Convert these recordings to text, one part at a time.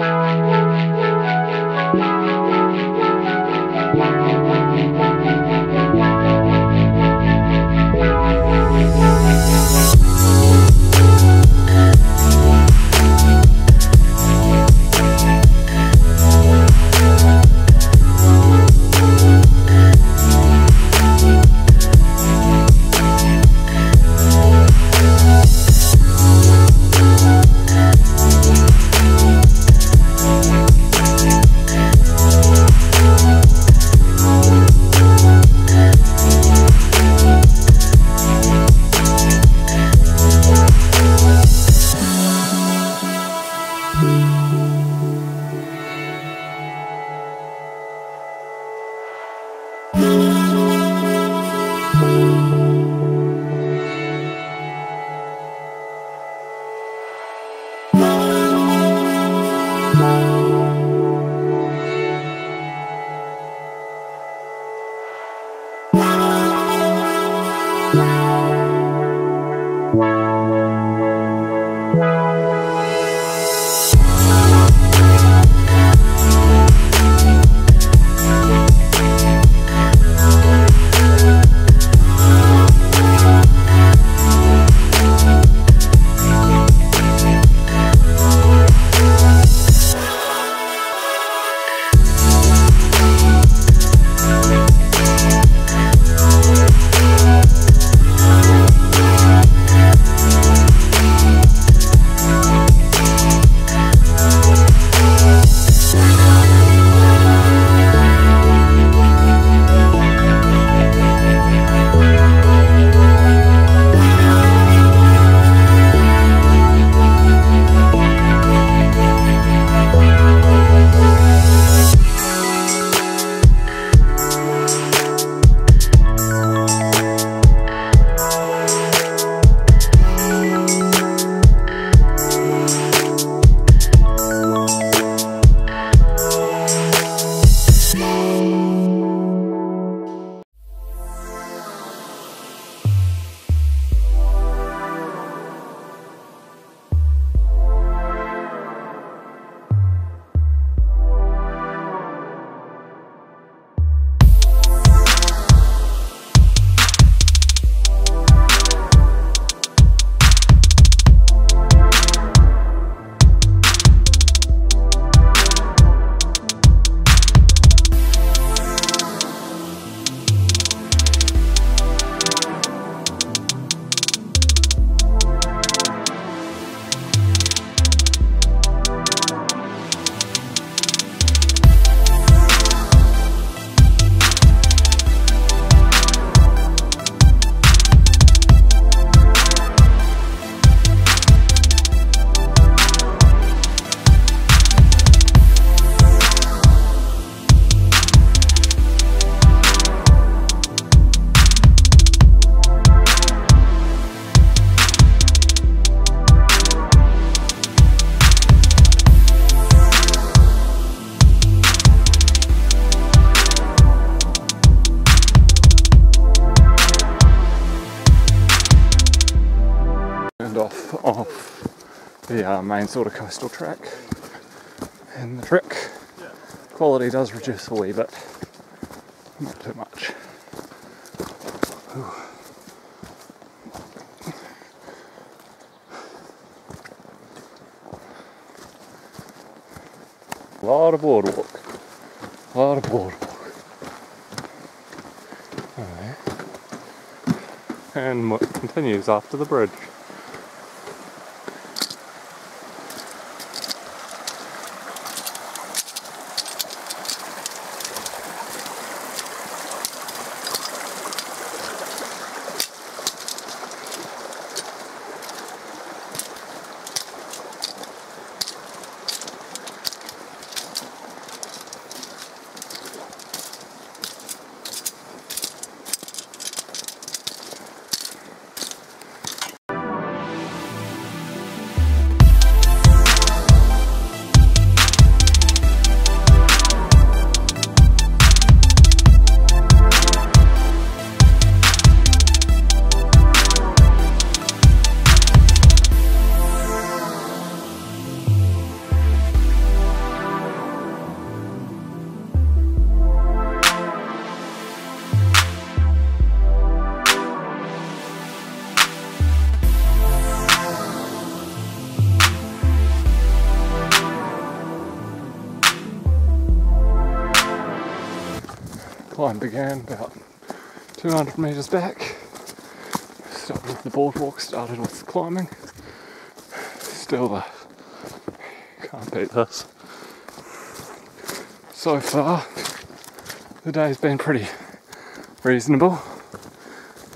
Música off off the uh, main sort of coastal track, and the trick quality does reduce a wee bit, not too much. Ooh. A lot of boardwalk, a lot of boardwalk. Alright. And mo- continues after the bridge. Climb began about 200 metres back. Started with the boardwalk, started with climbing. Still the can't beat this. So far, the day's been pretty reasonable.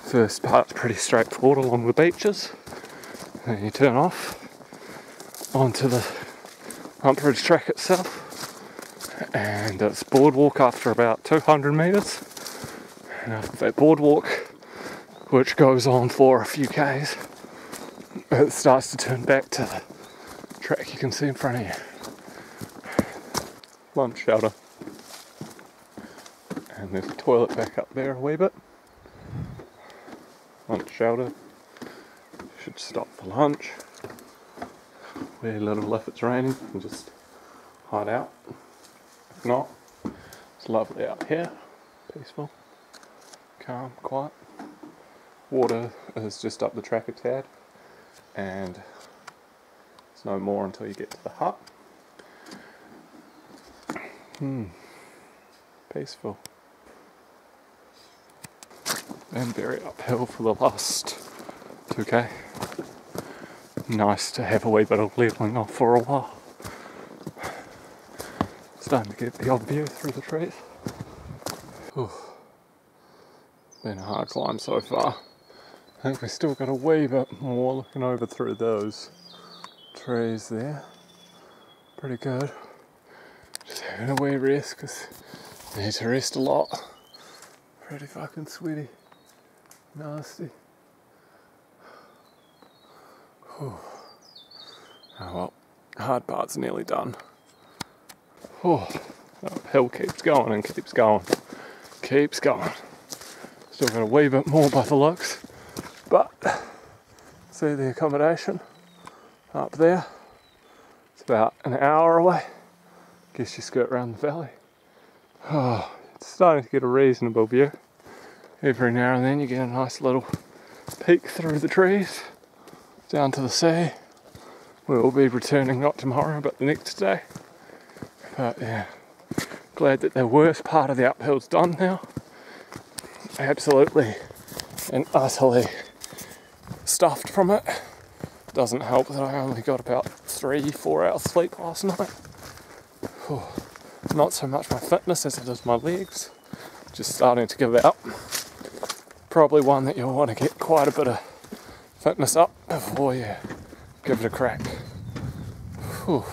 First part's pretty straightforward along the beaches. Then you turn off onto the Hump Ridge track itself. And it's boardwalk after about 200 metres. And after that boardwalk, which goes on for a few k's, it starts to turn back to the track you can see in front of you. Lunch shelter. And there's a toilet back up there a wee bit. Lunch shelter. Should stop for lunch. Wee little if it's raining and just hide out. Not, it's lovely out here. Peaceful. Calm, quiet. Water is just up the track a tad and it's no more until you get to the hut. Hmm. Peaceful. And very uphill for the last 2k. Nice to have a wee bit of leveling off for a while. Starting to get the odd view through the trees. Ooh. Been a hard climb so far. I think we still got a wee bit more looking over through those trees there. Pretty good. Just having a wee rest because need to rest a lot. Pretty fucking sweaty. Nasty. Whew. Oh well, hard part's nearly done. Oh, hill keeps going and keeps going. Keeps going. Still got a wee bit more by the looks. But see the accommodation up there. It's about an hour away. Guess you skirt around the valley. Oh, it's starting to get a reasonable view. Every now and then you get a nice little peek through the trees down to the sea. We'll be returning not tomorrow but the next day. But yeah, glad that the worst part of the uphill's done now. Absolutely and utterly stuffed from it. Doesn't help that I only got about three, four hours sleep last night. Whew. Not so much my fitness as it is my legs. Just starting to give out. Probably one that you'll want to get quite a bit of fitness up before you give it a crack. Whew.